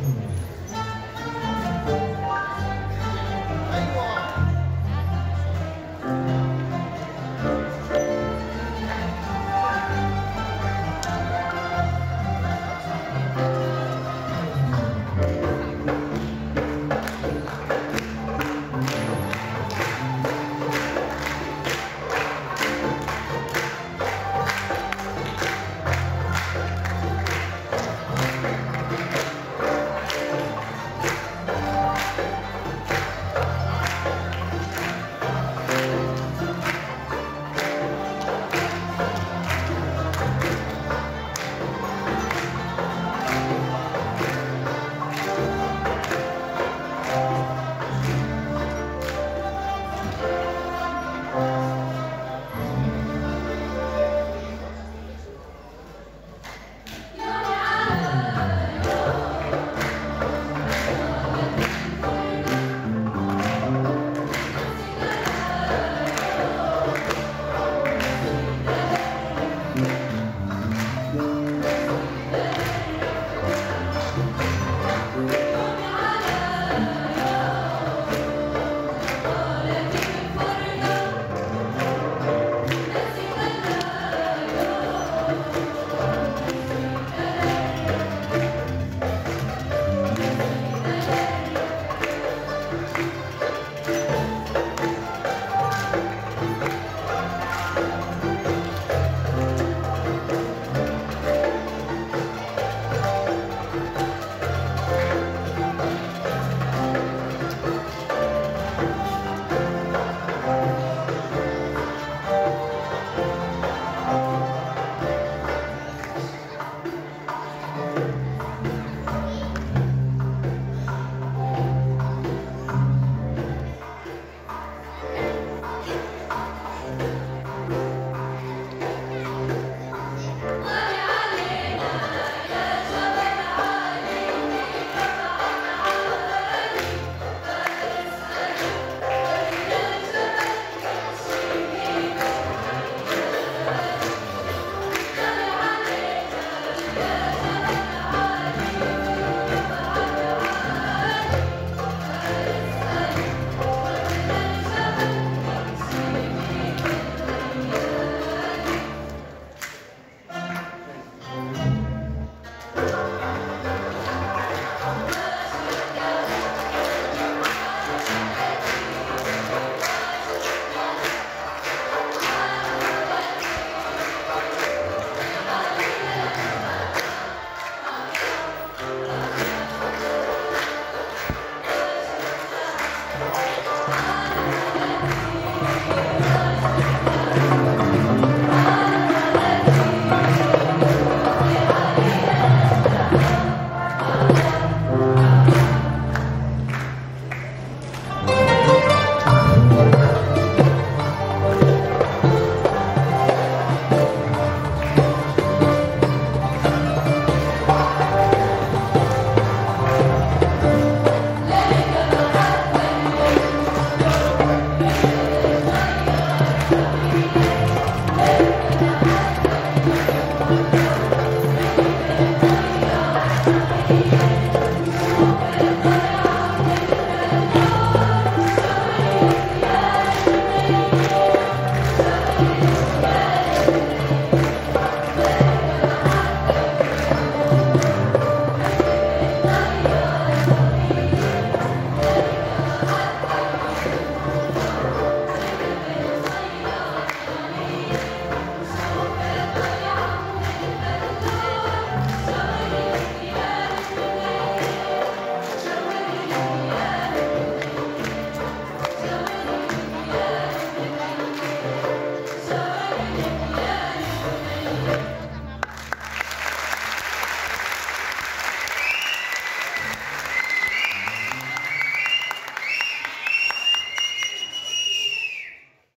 Mm.